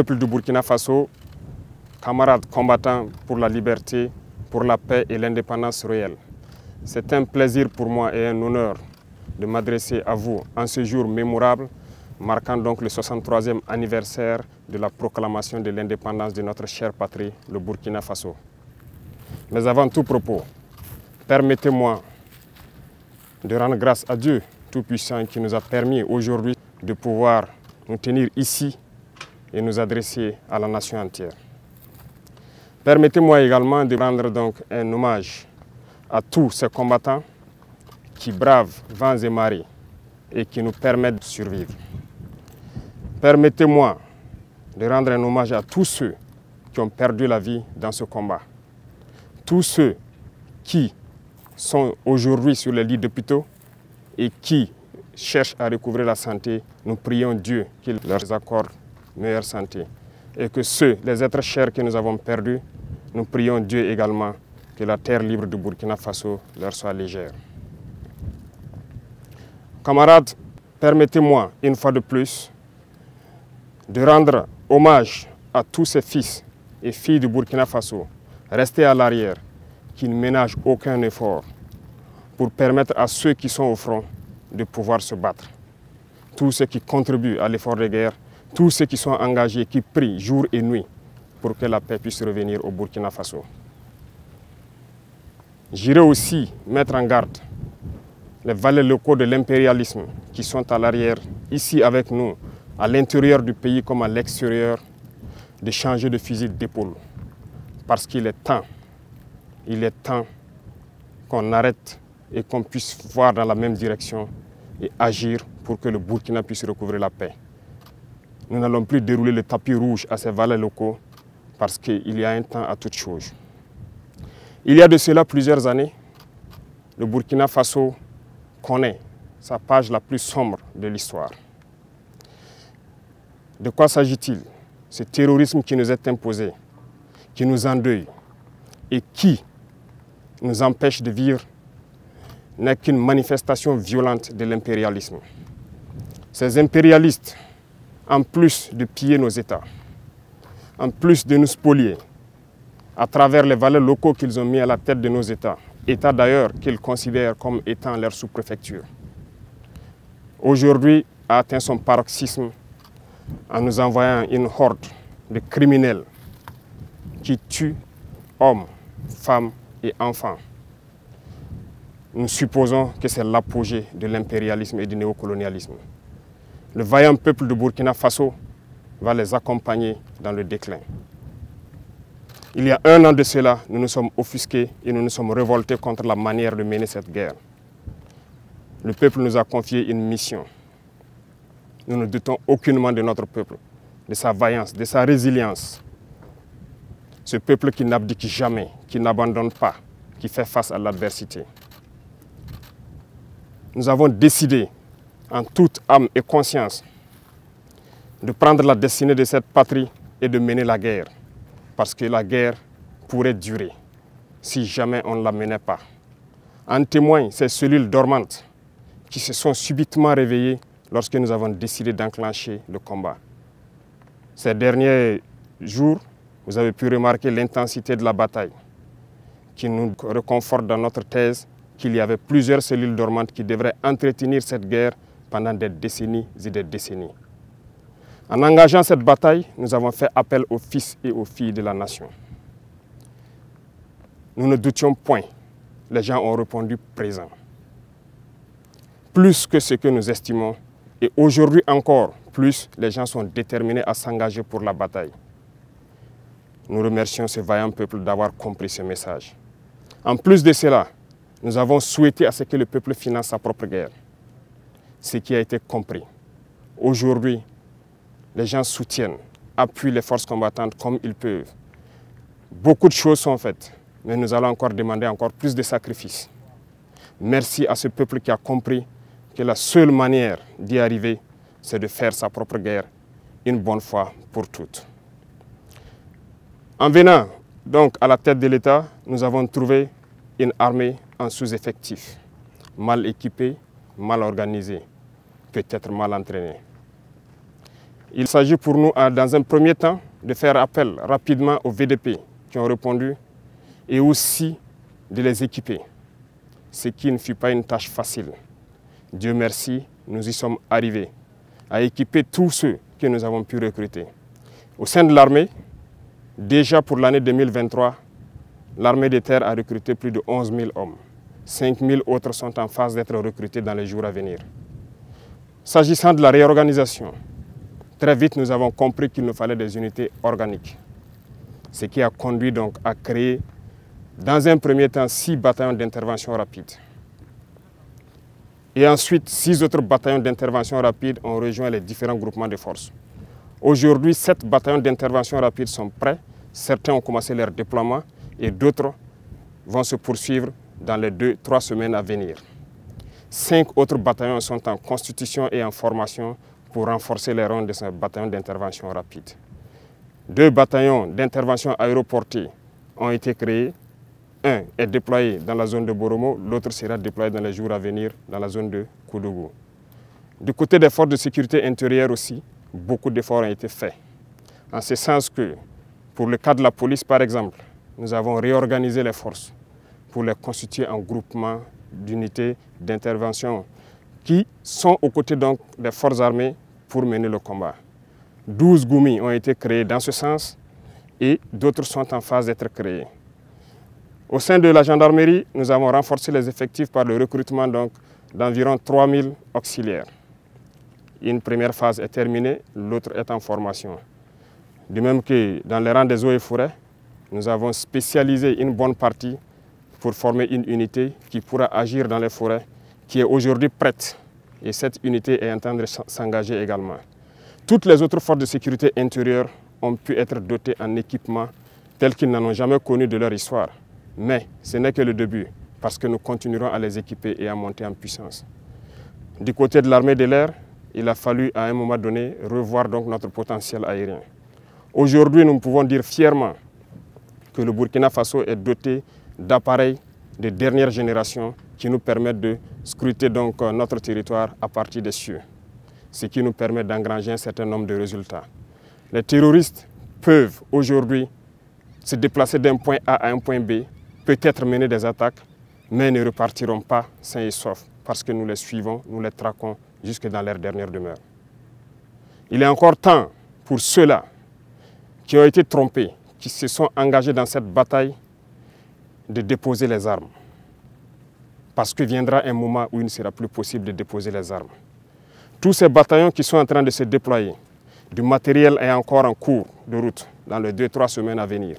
Peuple du Burkina Faso, camarades combattants pour la liberté, pour la paix et l'indépendance réelle. C'est un plaisir pour moi et un honneur de m'adresser à vous en ce jour mémorable, marquant donc le 63e anniversaire de la proclamation de l'indépendance de notre chère patrie, le Burkina Faso. Mais avant tout propos, permettez-moi de rendre grâce à Dieu Tout-Puissant qui nous a permis aujourd'hui de pouvoir nous tenir ici et nous adresser à la nation entière. Permettez-moi également de rendre donc un hommage à tous ces combattants qui bravent vents et marées et qui nous permettent de survivre. Permettez-moi de rendre un hommage à tous ceux qui ont perdu la vie dans ce combat. Tous ceux qui sont aujourd'hui sur les lits d'hôpitaux et qui cherchent à recouvrir la santé, nous prions Dieu qu'il leur accorde meilleure santé. Et que ceux, les êtres chers que nous avons perdus, nous prions Dieu également que la terre libre du Burkina Faso leur soit légère. Camarades, permettez-moi une fois de plus de rendre hommage à tous ces fils et filles du Burkina Faso restés à l'arrière, qui ne ménagent aucun effort pour permettre à ceux qui sont au front de pouvoir se battre. Tous ceux qui contribuent à l'effort de guerre, tous ceux qui sont engagés, qui prient jour et nuit pour que la paix puisse revenir au Burkina Faso. J'irai aussi mettre en garde les valets locaux de l'impérialisme qui sont à l'arrière, ici avec nous, à l'intérieur du pays comme à l'extérieur, de changer de fusil d'épaule. Parce qu'il est temps, il est temps qu'on arrête et qu'on puisse voir dans la même direction et agir pour que le Burkina puisse recouvrir la paix. Nous n'allons plus dérouler le tapis rouge à ces valets locaux parce qu'il y a un temps à toute chose. Il y a de cela plusieurs années, le Burkina Faso connaît sa page la plus sombre de l'histoire. De quoi s'agit-il? Ce terrorisme qui nous est imposé, qui nous endeuille et qui nous empêche de vivre n'est qu'une manifestation violente de l'impérialisme. Ces impérialistes, en plus de piller nos États, en plus de nous spolier, à travers les valeurs locaux qu'ils ont mis à la tête de nos États, États d'ailleurs qu'ils considèrent comme étant leur sous-préfecture, aujourd'hui a atteint son paroxysme en nous envoyant une horde de criminels qui tuent hommes, femmes et enfants. Nous supposons que c'est l'apogée de l'impérialisme et du néocolonialisme. Le vaillant peuple de Burkina Faso va les accompagner dans le déclin. Il y a un an de cela, nous nous sommes offusqués et nous nous sommes révoltés contre la manière de mener cette guerre. Le peuple nous a confié une mission. Nous ne doutons aucunement de notre peuple, de sa vaillance, de sa résilience. Ce peuple qui n'abdique jamais, qui n'abandonne pas, qui fait face à l'adversité. Nous avons décidé, en toute âme et conscience, de prendre la destinée de cette patrie et de mener la guerre. Parce que la guerre pourrait durer si jamais on ne la menait pas. En témoignent ces cellules dormantes qui se sont subitement réveillées lorsque nous avons décidé d'enclencher le combat. Ces derniers jours, vous avez pu remarquer l'intensité de la bataille qui nous reconforte dans notre thèse qu'il y avait plusieurs cellules dormantes qui devraient entretenir cette guerre pendant des décennies et des décennies. En engageant cette bataille, nous avons fait appel aux fils et aux filles de la nation. Nous ne doutions point. Les gens ont répondu présent. Plus que ce que nous estimons, et aujourd'hui encore, plus les gens sont déterminés à s'engager pour la bataille. Nous remercions ce vaillant peuple d'avoir compris ce message. En plus de cela, nous avons souhaité à ce que le peuple finance sa propre guerre. Ce qui a été compris. Aujourd'hui, les gens soutiennent, appuient les forces combattantes comme ils peuvent. Beaucoup de choses sont faites, mais nous allons encore demander encore plus de sacrifices. Merci à ce peuple qui a compris que la seule manière d'y arriver, c'est de faire sa propre guerre une bonne fois pour toutes. En venant donc à la tête de l'État, nous avons trouvé une armée en sous-effectif, mal équipée, mal organisée, peut-être mal entraînée. Il s'agit pour nous, dans un premier temps, de faire appel rapidement aux VDP qui ont répondu et aussi de les équiper, ce qui ne fut pas une tâche facile. Dieu merci, nous y sommes arrivés à équiper tous ceux que nous avons pu recruter. Au sein de l'armée, déjà pour l'année 2023, l'armée de terre a recruté plus de 11 000 hommes. 5 000 autres sont en phase d'être recrutés dans les jours à venir. S'agissant de la réorganisation, très vite nous avons compris qu'il nous fallait des unités organiques. Ce qui a conduit donc à créer dans un premier temps six bataillons d'intervention rapide. Et ensuite, six autres bataillons d'intervention rapide ont rejoint les différents groupements de forces. Aujourd'hui, sept bataillons d'intervention rapide sont prêts. Certains ont commencé leur déploiement et d'autres vont se poursuivre dans les deux, trois semaines à venir. Cinq autres bataillons sont en constitution et en formation pour renforcer les rangs de ce bataillon d'intervention rapide. Deux bataillons d'intervention aéroportée ont été créés. Un est déployé dans la zone de Boromo, l'autre sera déployé dans les jours à venir dans la zone de Koudougou. Du côté des forces de sécurité intérieure aussi, beaucoup d'efforts ont été faits. En ce sens que, pour le cas de la police par exemple, nous avons réorganisé les forces pour les constituer en groupements d'unités d'intervention qui sont aux côtés donc des forces armées pour mener le combat. 12 GUMI ont été créés dans ce sens et d'autres sont en phase d'être créés. Au sein de la gendarmerie, nous avons renforcé les effectifs par le recrutement d'environ 3000 auxiliaires. Une première phase est terminée, l'autre est en formation. De même que dans les rangs des eaux et forêts, nous avons spécialisé une bonne partie pour former une unité qui pourra agir dans les forêts, qui est aujourd'hui prête. Et cette unité est en train de s'engager également. Toutes les autres forces de sécurité intérieure ont pu être dotées en équipements tels qu'ils n'en ont jamais connu de leur histoire. Mais ce n'est que le début, parce que nous continuerons à les équiper et à monter en puissance. Du côté de l'armée de l'air, il a fallu à un moment donné revoir donc notre potentiel aérien. Aujourd'hui, nous pouvons dire fièrement que le Burkina Faso est doté d'appareils de dernière génération qui nous permettent de scruter donc euh, notre territoire à partir des cieux, ce qui nous permet d'engranger un certain nombre de résultats. Les terroristes peuvent aujourd'hui se déplacer d'un point A à un point B, peut-être mener des attaques, mais ne repartiront pas sains et saufs parce que nous les suivons, nous les traquons jusque dans leur dernière demeure. Il est encore temps pour ceux-là qui ont été trompés, qui se sont engagés dans cette bataille, de déposer les armes. Parce que viendra un moment où il ne sera plus possible de déposer les armes. Tous ces bataillons qui sont en train de se déployer, du matériel est encore en cours de route dans les deux, trois semaines à venir.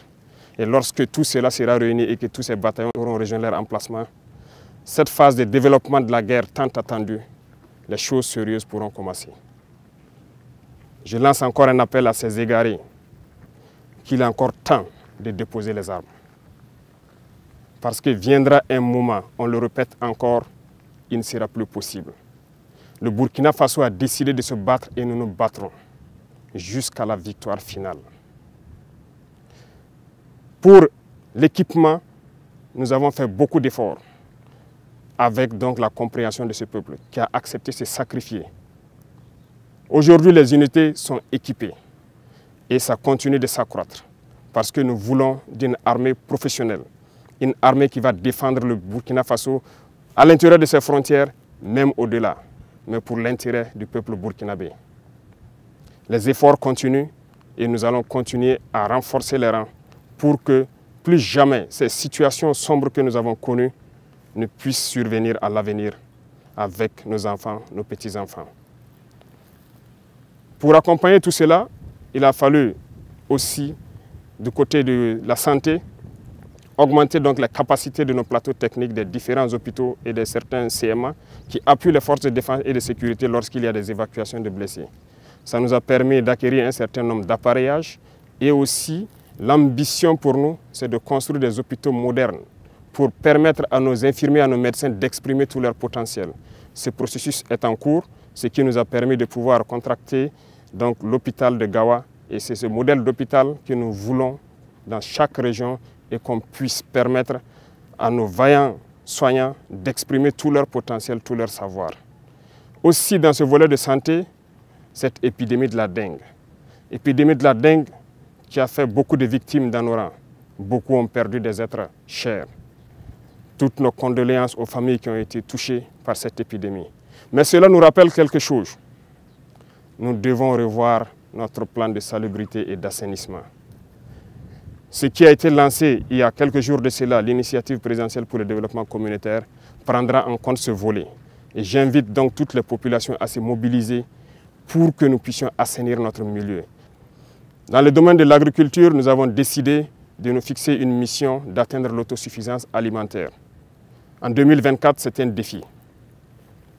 Et lorsque tout cela sera réuni et que tous ces bataillons auront rejoint leur emplacement, cette phase de développement de la guerre tant attendue, les choses sérieuses pourront commencer. Je lance encore un appel à ces égarés qu'il est encore temps de déposer les armes. Parce que viendra un moment, on le répète encore, il ne sera plus possible. Le Burkina Faso a décidé de se battre et nous nous battrons jusqu'à la victoire finale. Pour l'équipement, nous avons fait beaucoup d'efforts avec donc la compréhension de ce peuple qui a accepté de se sacrifier. Aujourd'hui, les unités sont équipées et ça continue de s'accroître parce que nous voulons d'une armée professionnelle, une armée qui va défendre le Burkina Faso à l'intérieur de ses frontières, même au-delà, mais pour l'intérêt du peuple burkinabé. Les efforts continuent et nous allons continuer à renforcer les rangs pour que plus jamais ces situations sombres que nous avons connues ne puissent survenir à l'avenir avec nos enfants, nos petits-enfants. Pour accompagner tout cela, il a fallu aussi, du côté de la santé, augmenter donc la capacité de nos plateaux techniques des différents hôpitaux et de certains CMA qui appuient les forces de défense et de sécurité lorsqu'il y a des évacuations de blessés. Ça nous a permis d'acquérir un certain nombre d'appareillages et aussi l'ambition pour nous, c'est de construire des hôpitaux modernes pour permettre à nos infirmiers, à nos médecins d'exprimer tout leur potentiel. Ce processus est en cours, ce qui nous a permis de pouvoir contracter l'hôpital de Gawa et c'est ce modèle d'hôpital que nous voulons dans chaque région et qu'on puisse permettre à nos vaillants soignants d'exprimer tout leur potentiel, tout leur savoir. Aussi dans ce volet de santé, cette épidémie de la dengue. Épidémie de la dengue qui a fait beaucoup de victimes dans nos rangs. Beaucoup ont perdu des êtres chers. Toutes nos condoléances aux familles qui ont été touchées par cette épidémie. Mais cela nous rappelle quelque chose. Nous devons revoir notre plan de salubrité et d'assainissement. Ce qui a été lancé il y a quelques jours de cela, l'initiative présidentielle pour le développement communautaire, prendra en compte ce volet. Et j'invite donc toutes les populations à se mobiliser pour que nous puissions assainir notre milieu. Dans le domaine de l'agriculture, nous avons décidé de nous fixer une mission d'atteindre l'autosuffisance alimentaire. En 2024, c'est un défi.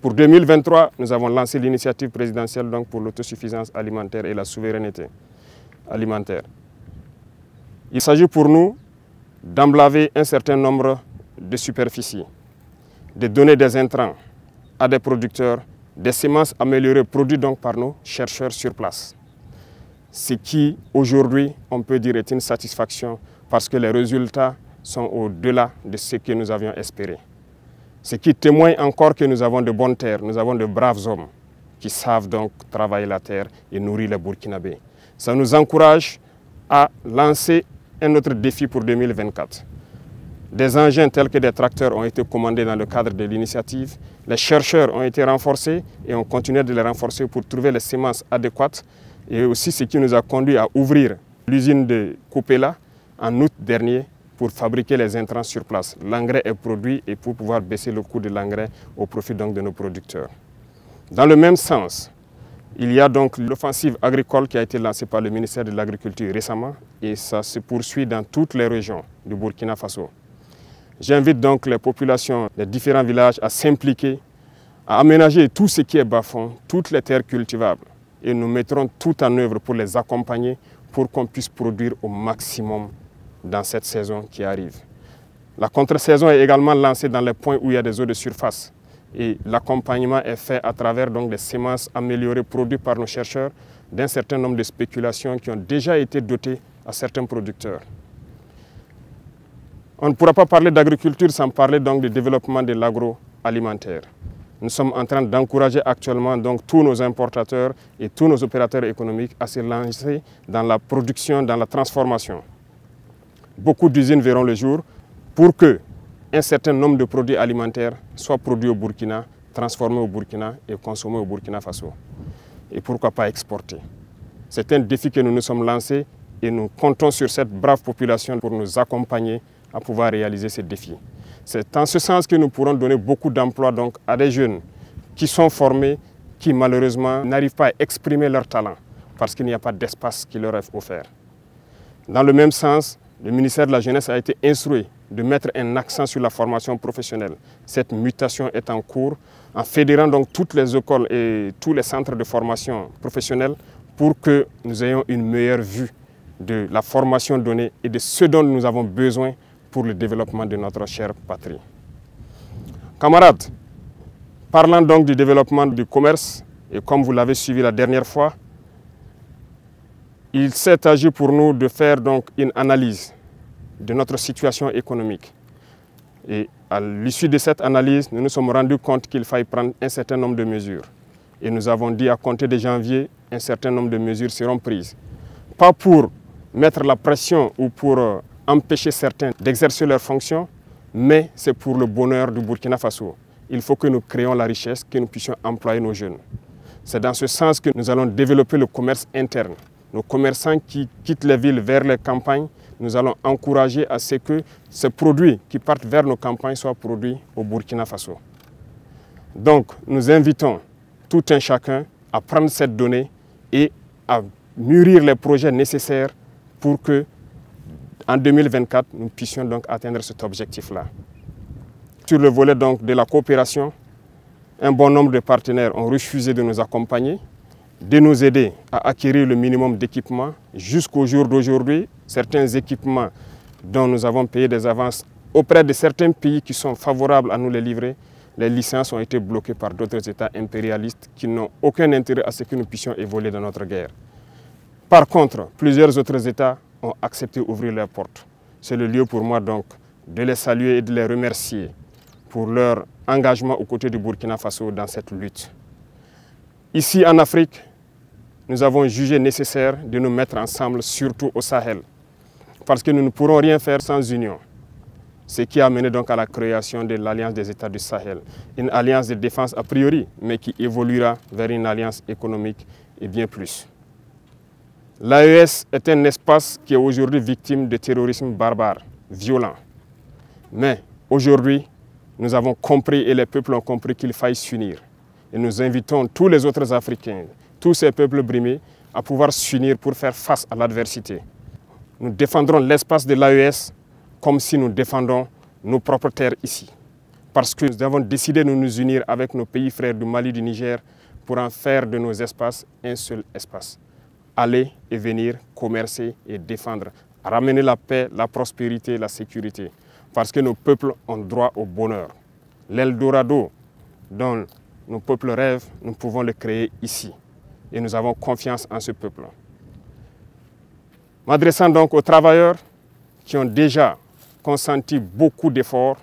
Pour 2023, nous avons lancé l'initiative présidentielle donc, pour l'autosuffisance alimentaire et la souveraineté alimentaire. Il s'agit pour nous d'emblaver un certain nombre de superficies, de donner des intrants à des producteurs, des semences améliorées produites donc par nos chercheurs sur place. Ce qui, aujourd'hui, on peut dire est une satisfaction parce que les résultats sont au-delà de ce que nous avions espéré. Ce qui témoigne encore que nous avons de bonnes terres, nous avons de braves hommes qui savent donc travailler la terre et nourrir les Burkinabés. Ça nous encourage à lancer un autre défi pour 2024. Des engins tels que des tracteurs ont été commandés dans le cadre de l'initiative. Les chercheurs ont été renforcés et on continue de les renforcer pour trouver les semences adéquates. Et aussi ce qui nous a conduit à ouvrir l'usine de Coupela en août dernier pour fabriquer les intrants sur place. L'engrais est produit et pour pouvoir baisser le coût de l'engrais au profit donc de nos producteurs. Dans le même sens, il y a donc l'offensive agricole qui a été lancée par le ministère de l'Agriculture récemment et ça se poursuit dans toutes les régions du Burkina Faso. J'invite donc les populations des différents villages à s'impliquer, à aménager tout ce qui est bas-fond, toutes les terres cultivables. Et nous mettrons tout en œuvre pour les accompagner pour qu'on puisse produire au maximum dans cette saison qui arrive. La contre-saison est également lancée dans les points où il y a des eaux de surface et l'accompagnement est fait à travers donc, des semences améliorées produites par nos chercheurs d'un certain nombre de spéculations qui ont déjà été dotées à certains producteurs. On ne pourra pas parler d'agriculture sans parler donc du développement de l'agroalimentaire. Nous sommes en train d'encourager actuellement donc tous nos importateurs et tous nos opérateurs économiques à se lancer dans la production, dans la transformation. Beaucoup d'usines verront le jour pour que un certain nombre de produits alimentaires soient produits au Burkina, transformés au Burkina et consommés au Burkina Faso. Et pourquoi pas exporter C'est un défi que nous nous sommes lancés et nous comptons sur cette brave population pour nous accompagner à pouvoir réaliser ces défis. C'est en ce sens que nous pourrons donner beaucoup d'emplois à des jeunes qui sont formés, qui malheureusement n'arrivent pas à exprimer leur talent parce qu'il n'y a pas d'espace qui leur est offert. Dans le même sens, le ministère de la Jeunesse a été instruit de mettre un accent sur la formation professionnelle. Cette mutation est en cours en fédérant donc toutes les écoles et tous les centres de formation professionnelle pour que nous ayons une meilleure vue de la formation donnée et de ce dont nous avons besoin pour le développement de notre chère patrie. Camarades, parlant donc du développement du commerce, et comme vous l'avez suivi la dernière fois, il s'est agi pour nous de faire donc une analyse de notre situation économique. Et à l'issue de cette analyse, nous nous sommes rendus compte qu'il fallait prendre un certain nombre de mesures. Et nous avons dit à compter de janvier, un certain nombre de mesures seront prises. Pas pour mettre la pression ou pour euh, empêcher certains d'exercer leurs fonctions, mais c'est pour le bonheur du Burkina Faso. Il faut que nous créions la richesse, que nous puissions employer nos jeunes. C'est dans ce sens que nous allons développer le commerce interne nos commerçants qui quittent les villes vers les campagnes, nous allons encourager à ce que ces produits qui partent vers nos campagnes soient produits au Burkina Faso. Donc, nous invitons tout un chacun à prendre cette donnée et à mûrir les projets nécessaires pour que, en 2024, nous puissions donc atteindre cet objectif-là. Sur le volet donc de la coopération, un bon nombre de partenaires ont refusé de nous accompagner de nous aider à acquérir le minimum d'équipements. Jusqu'au jour d'aujourd'hui, certains équipements dont nous avons payé des avances auprès de certains pays qui sont favorables à nous les livrer, les licences ont été bloquées par d'autres États impérialistes qui n'ont aucun intérêt à ce que nous puissions évoluer dans notre guerre. Par contre, plusieurs autres États ont accepté d'ouvrir leurs portes. C'est le lieu pour moi donc de les saluer et de les remercier pour leur engagement aux côtés du Burkina Faso dans cette lutte. Ici en Afrique, nous avons jugé nécessaire de nous mettre ensemble, surtout au Sahel. Parce que nous ne pourrons rien faire sans union. Ce qui a mené donc à la création de l'Alliance des États du Sahel. Une alliance de défense a priori, mais qui évoluera vers une alliance économique et bien plus. L'AES est un espace qui est aujourd'hui victime de terrorisme barbare, violent. Mais aujourd'hui, nous avons compris et les peuples ont compris qu'il faille s'unir. Et nous invitons tous les autres Africains, tous ces peuples brimés, à pouvoir s'unir pour faire face à l'adversité. Nous défendrons l'espace de l'AES comme si nous défendons nos propres terres ici. Parce que nous avons décidé de nous unir avec nos pays frères du Mali, du Niger, pour en faire de nos espaces un seul espace. Aller et venir, commercer et défendre, ramener la paix, la prospérité, la sécurité. Parce que nos peuples ont droit au bonheur. L'Eldorado dont nos peuples rêvent, nous pouvons le créer ici. Et nous avons confiance en ce peuple. M'adressant donc aux travailleurs qui ont déjà consenti beaucoup d'efforts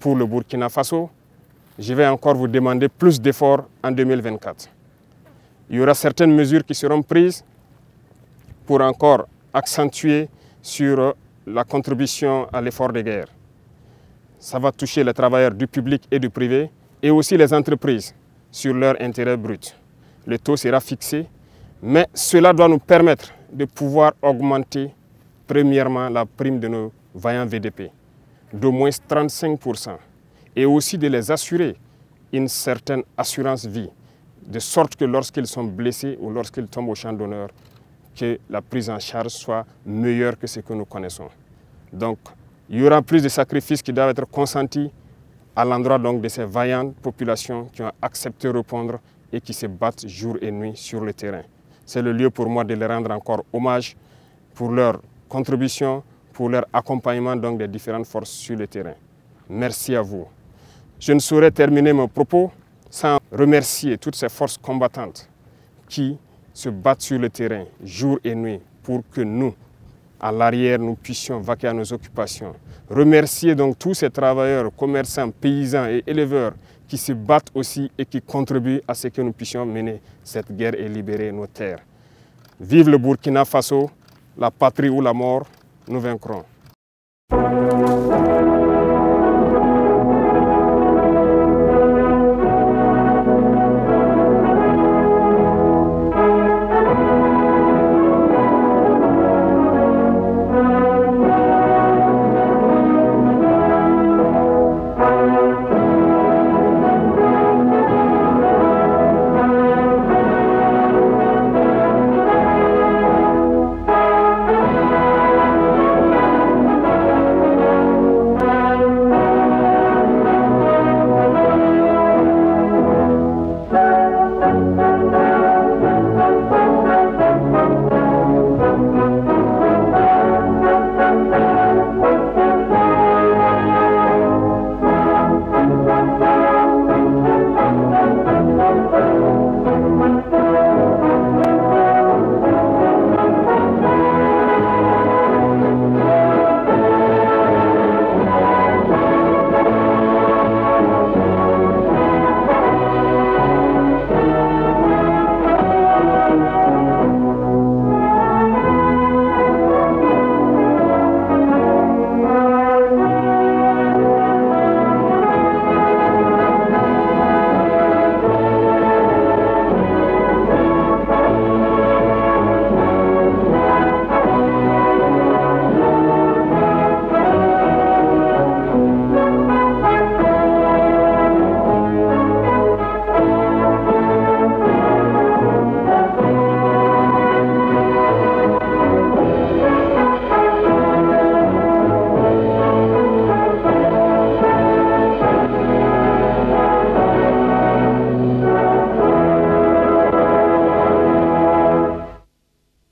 pour le Burkina Faso, je vais encore vous demander plus d'efforts en 2024. Il y aura certaines mesures qui seront prises pour encore accentuer sur la contribution à l'effort de guerre. Ça va toucher les travailleurs du public et du privé et aussi les entreprises sur leur intérêt brut. Le taux sera fixé, mais cela doit nous permettre de pouvoir augmenter premièrement la prime de nos vaillants VDP d'au moins 35% et aussi de les assurer une certaine assurance vie, de sorte que lorsqu'ils sont blessés ou lorsqu'ils tombent au champ d'honneur, que la prise en charge soit meilleure que ce que nous connaissons. Donc, il y aura plus de sacrifices qui doivent être consentis à l'endroit de ces vaillantes populations qui ont accepté de répondre et qui se battent jour et nuit sur le terrain. C'est le lieu pour moi de les rendre encore hommage pour leur contribution, pour leur accompagnement donc des différentes forces sur le terrain. Merci à vous. Je ne saurais terminer mon propos sans remercier toutes ces forces combattantes qui se battent sur le terrain jour et nuit pour que nous, à l'arrière, nous puissions vaquer à nos occupations. Remercier donc tous ces travailleurs, commerçants, paysans et éleveurs qui se battent aussi et qui contribuent à ce que nous puissions mener cette guerre et libérer nos terres. Vive le Burkina Faso, la patrie ou la mort, nous vaincrons.